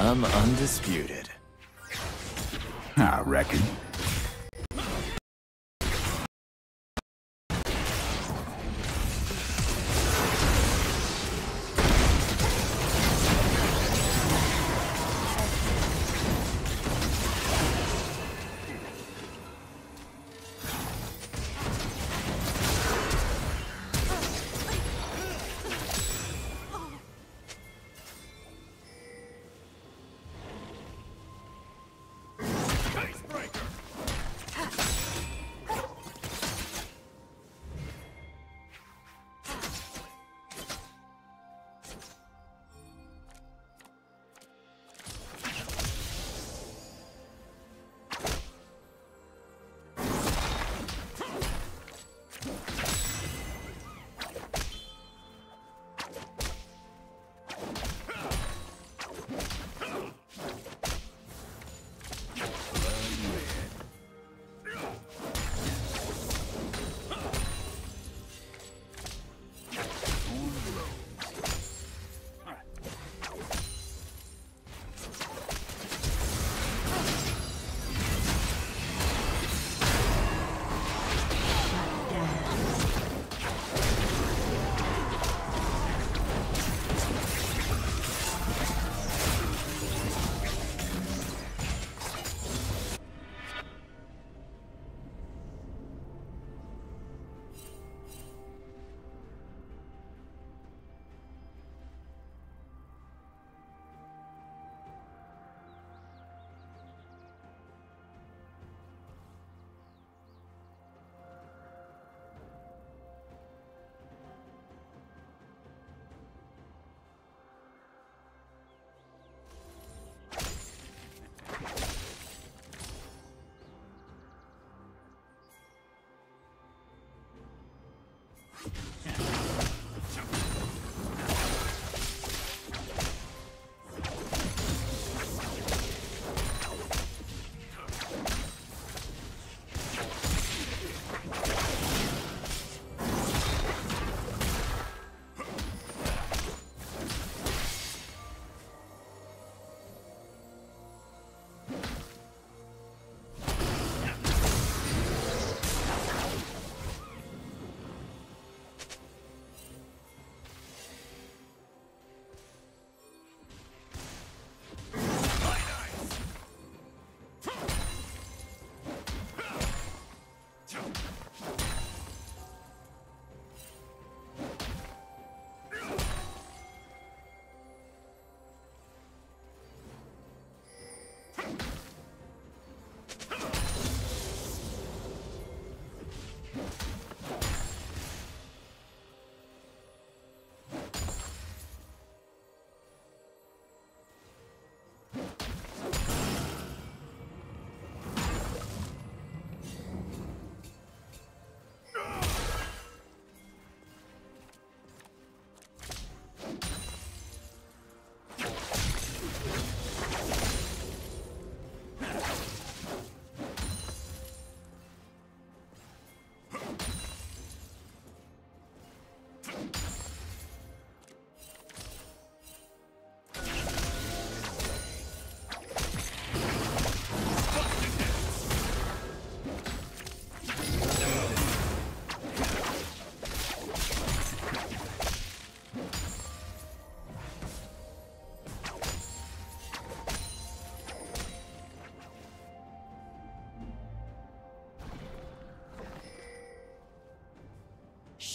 I'm undisputed. I reckon.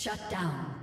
Shut down.